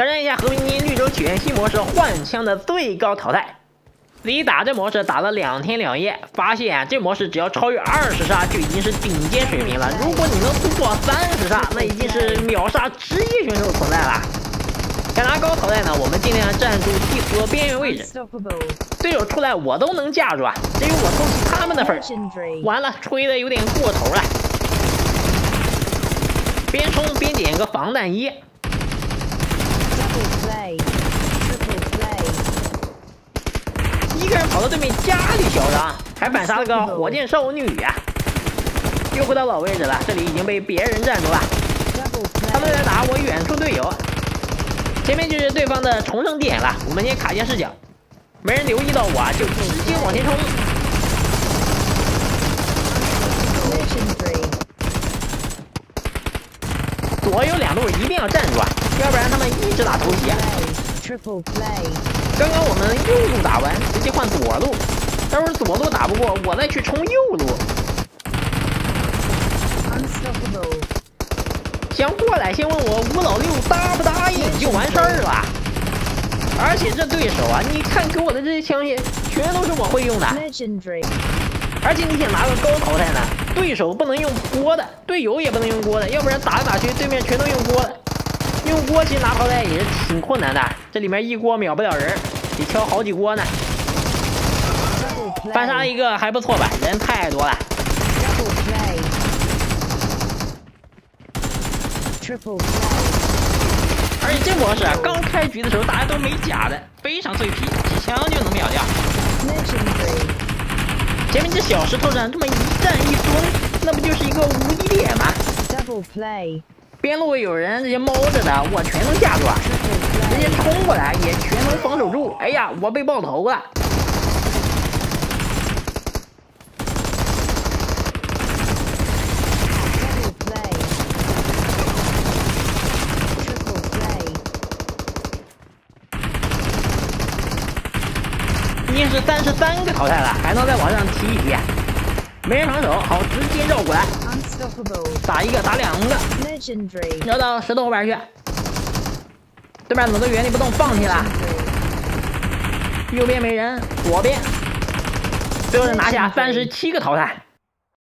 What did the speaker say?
挑战一下和平精英绿洲起源新模式换枪的最高淘汰。自己打这模式打了两天两夜，发现这模式只要超越二十杀就已经是顶尖水平了。如果你能突破三十杀，那已经是秒杀职业选手存在了。想拿高淘汰呢，我们尽量站住地图的边缘位置，队友出来我都能架住啊，只有我偷袭他们的份儿。完了，吹的有点过头了，边冲边点个防弹衣。一个人跑到对面家里嚣张，还反杀了个 火箭少女呀！又回到老位置了，这里已经被别人占住了。他们在打我远处队友，前面就是对方的重生点了。我们先卡一下视角，没人留意到我，就直接往前冲。左右两路一定要站住啊，要不然他们一直打偷袭。刚刚我们右路打完，直接换打不过，我再去冲右路。想过来先问我吴老六答不答应就完事儿了。而且这对手啊，你看给我的这些枪械，全都是我会用的。而且你想拿个高淘汰呢，对手不能用锅的，队友也不能用锅的，要不然打来打去对面全都用锅的。用锅其实拿淘汰也是挺困难的，这里面一锅秒不了人，得敲好几锅呢。反杀一个还不错吧，人太多了。而且这模式啊，刚开局的时候大家都没假的，非常脆皮，几枪就能秒掉。前面这小石头上这么一站一蹲，那不就是一个无敌点吗？边路有人这些猫着的，我全能架住，啊直接冲过来也全能防守住。哎呀，我被爆头了。已经是三十三个淘汰了，还能再往上提一提。没人防守，好，直接绕过来，打一个，打两个，绕到石头后边去。对面怎么都原地不动，放弃了。右边没人，左边，最后是拿下三十七个淘汰。